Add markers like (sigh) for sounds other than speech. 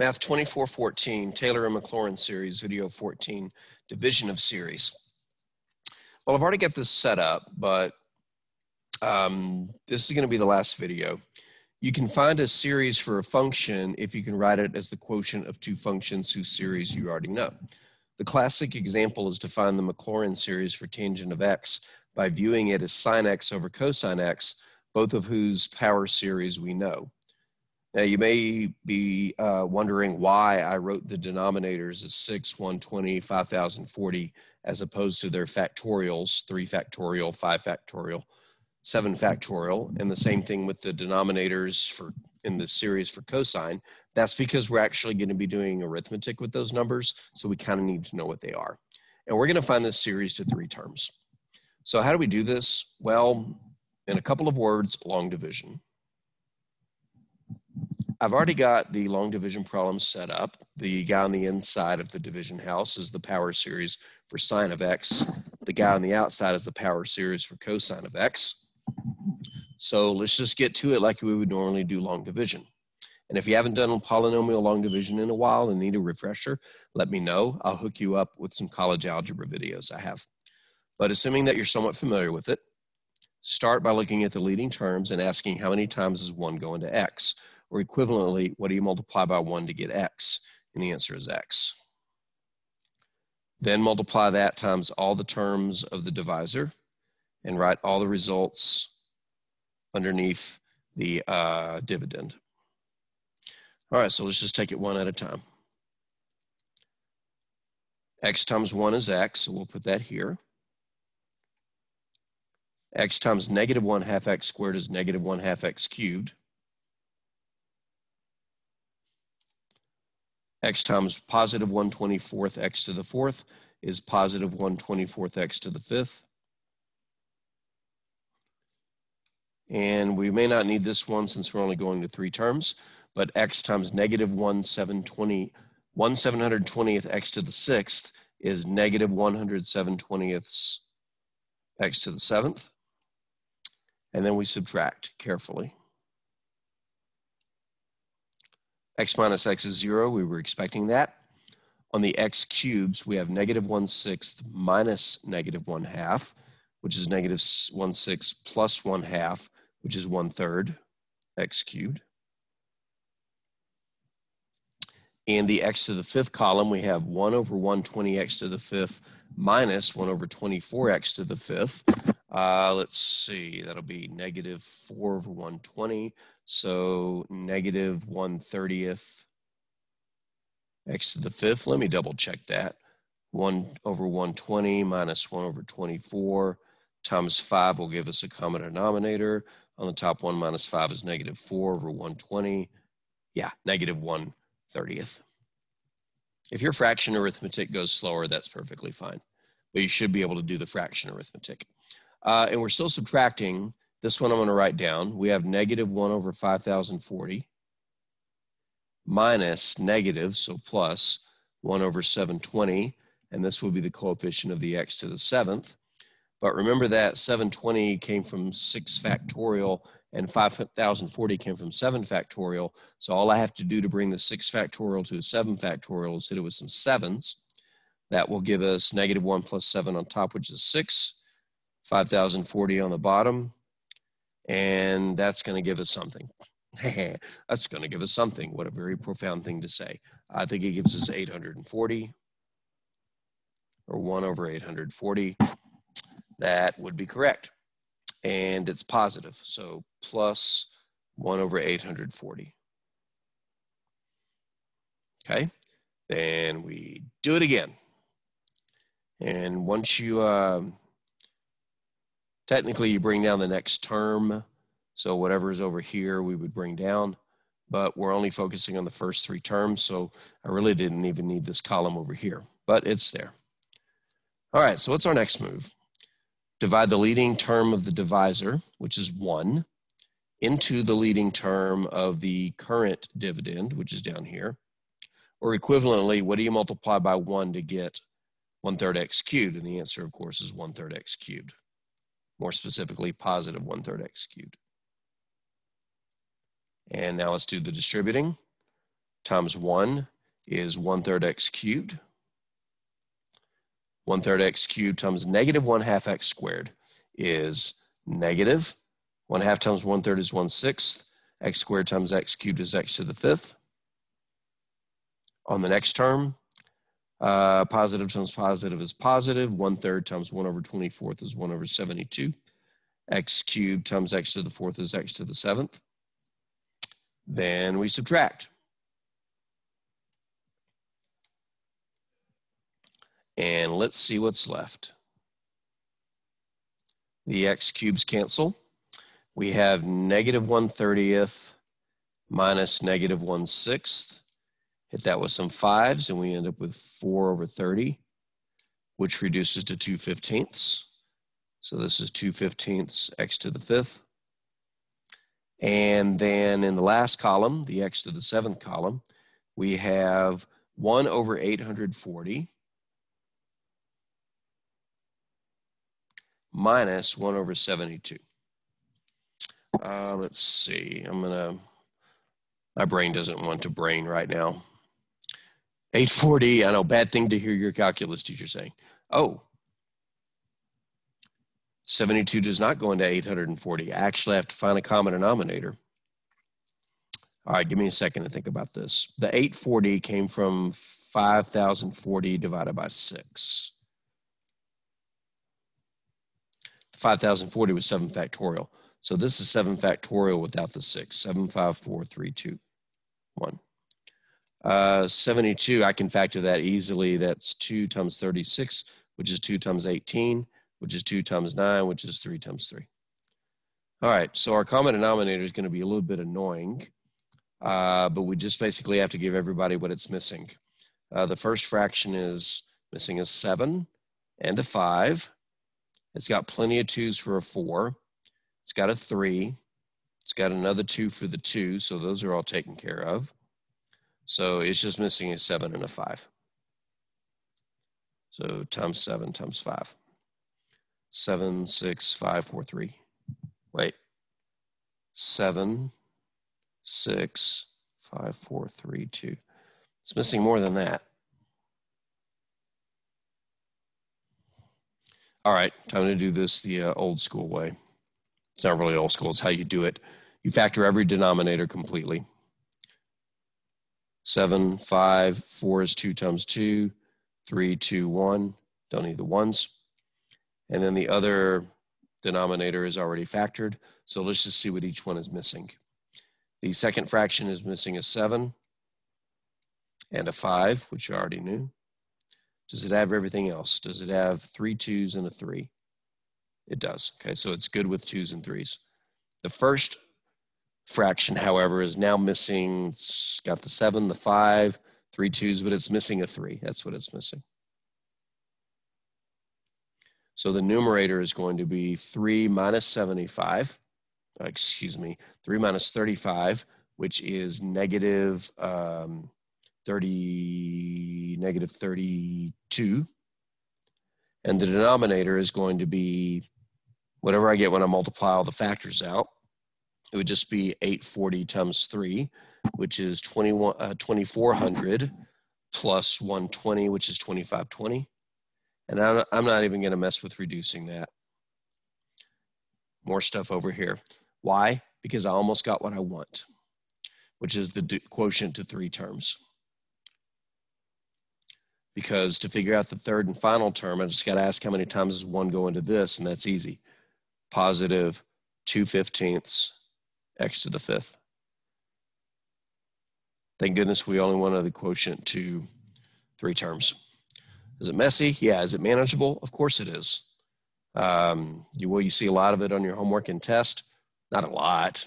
Math 2414, Taylor and Maclaurin series, video 14, division of series. Well, I've already got this set up, but um, this is going to be the last video. You can find a series for a function if you can write it as the quotient of two functions whose series you already know. The classic example is to find the Maclaurin series for tangent of x by viewing it as sine x over cosine x, both of whose power series we know. Now, you may be uh, wondering why I wrote the denominators as 6, 120, 5040, as opposed to their factorials, 3 factorial, 5 factorial, 7 factorial, and the same thing with the denominators for in the series for cosine. That's because we're actually going to be doing arithmetic with those numbers, so we kind of need to know what they are. And we're going to find this series to three terms. So how do we do this? Well, in a couple of words, long division. I've already got the long division problem set up. The guy on the inside of the division house is the power series for sine of x. The guy on the outside is the power series for cosine of x. So let's just get to it like we would normally do long division. And if you haven't done polynomial long division in a while and need a refresher, let me know. I'll hook you up with some college algebra videos I have. But assuming that you're somewhat familiar with it, start by looking at the leading terms and asking how many times is 1 going to x? Or equivalently, what do you multiply by 1 to get x? And the answer is x. Then multiply that times all the terms of the divisor and write all the results underneath the uh, dividend. All right, so let's just take it one at a time. x times 1 is x, so we'll put that here. x times negative 1 half x squared is negative 1 half x cubed. X times positive 1 24th x to the fourth is positive 1 24th x to the fifth. And we may not need this one since we're only going to three terms, but x times negative 1 720, 1 720th x to the sixth is negative 107 20ths x to the seventh. And then we subtract carefully. X minus x is zero, we were expecting that. On the x cubes, we have negative 1 sixth minus negative 1 half, which is negative 1 sixth plus 1 half, which is 1 third x cubed. In the x to the fifth column, we have 1 over 120x to the fifth minus 1 over 24x to the fifth. Uh, let's see, that'll be negative 4 over 120. So negative 1 30th x to the fifth. Let me double check that. 1 over 120 minus 1 over 24 times 5 will give us a common denominator. On the top 1 minus 5 is negative 4 over 120. Yeah, negative 1 30th. If your fraction arithmetic goes slower, that's perfectly fine. But you should be able to do the fraction arithmetic. Uh, and we're still subtracting. This one I'm going to write down. We have negative 1 over 5,040 minus negative, so plus 1 over 720. And this will be the coefficient of the x to the seventh. But remember that 720 came from 6 factorial and 5040 came from 7 factorial. So all I have to do to bring the 6 factorial to a 7 factorial is hit it with some 7s. That will give us negative 1 plus 7 on top, which is 6. 5040 on the bottom. And that's going to give us something. (laughs) that's going to give us something. What a very profound thing to say. I think it gives us 840 or 1 over 840. That would be correct. And it's positive. So plus 1 over 840. Okay. Then we do it again. And once you uh, Technically, you bring down the next term. So whatever is over here, we would bring down. But we're only focusing on the first three terms. So I really didn't even need this column over here. But it's there. All right, so what's our next move? Divide the leading term of the divisor, which is 1, into the leading term of the current dividend, which is down here. Or equivalently, what do you multiply by 1 to get one third x cubed? And the answer, of course, is one third x cubed more specifically positive one third x cubed. And now let's do the distributing. times 1 is 1 third x cubed. 1 third x cubed times negative 1 half x squared is negative. 1 half times 1 third is 1 sixth. x squared times x cubed is x to the fifth. On the next term, uh, positive times positive is positive. 1 third times 1 over 24th is 1 over 72. x cubed times x to the fourth is x to the seventh. Then we subtract. And let's see what's left. The x cubes cancel. We have negative 1 30th minus negative 1 sixth. Hit that with some fives, and we end up with 4 over 30, which reduces to 2 fifteenths. So this is 2 fifteenths x to the fifth. And then in the last column, the x to the seventh column, we have 1 over 840 minus 1 over 72. Uh, let's see. I'm to, my brain doesn't want to brain right now. 840, I know, bad thing to hear your calculus teacher saying. Oh, 72 does not go into 840. I actually have to find a common denominator. All right, give me a second to think about this. The 840 came from 5,040 divided by 6. 5,040 was 7 factorial. So this is 7 factorial without the 6. 7, 5, 4, 3, 2, 1. Uh, 72, I can factor that easily. That's 2 times 36, which is 2 times 18 which is 2 times 9, which is 3 times 3. All right, so our common denominator is going to be a little bit annoying, uh, but we just basically have to give everybody what it's missing. Uh, the first fraction is missing a 7 and a 5. It's got plenty of 2s for a 4. It's got a 3. It's got another 2 for the 2, so those are all taken care of. So it's just missing a 7 and a 5. So times 7 times 5 seven, six, five, four, three. Wait. Seven, six, five, four, three, two. It's missing more than that. All right, time to do this the uh, old school way. It's not really old school, it's how you do it. You factor every denominator completely. Seven, five, four is two times two, three, two, one. Don't need the ones. And then the other denominator is already factored. So let's just see what each one is missing. The second fraction is missing a 7 and a 5, which you already knew. Does it have everything else? Does it have three twos and a 3? It does. Okay, so it's good with twos and threes. The first fraction, however, is now missing, it's got the 7, the 5, three twos, but it's missing a 3. That's what it's missing. So the numerator is going to be 3 minus 75, uh, excuse me, 3 minus 35, which is negative, um, 30, negative 32. And the denominator is going to be whatever I get when I multiply all the factors out. It would just be 840 times 3, which is 21, uh, 2400 plus 120, which is 2520. And I'm not even going to mess with reducing that. More stuff over here. Why? Because I almost got what I want, which is the quotient to three terms. Because to figure out the third and final term, I just got to ask how many times does one go into this, and that's easy. Positive 2 fifteenths x to the fifth. Thank goodness we only wanted the quotient to three terms. Is it messy? Yeah. Is it manageable? Of course it is. Um, you will you see a lot of it on your homework and test? Not a lot.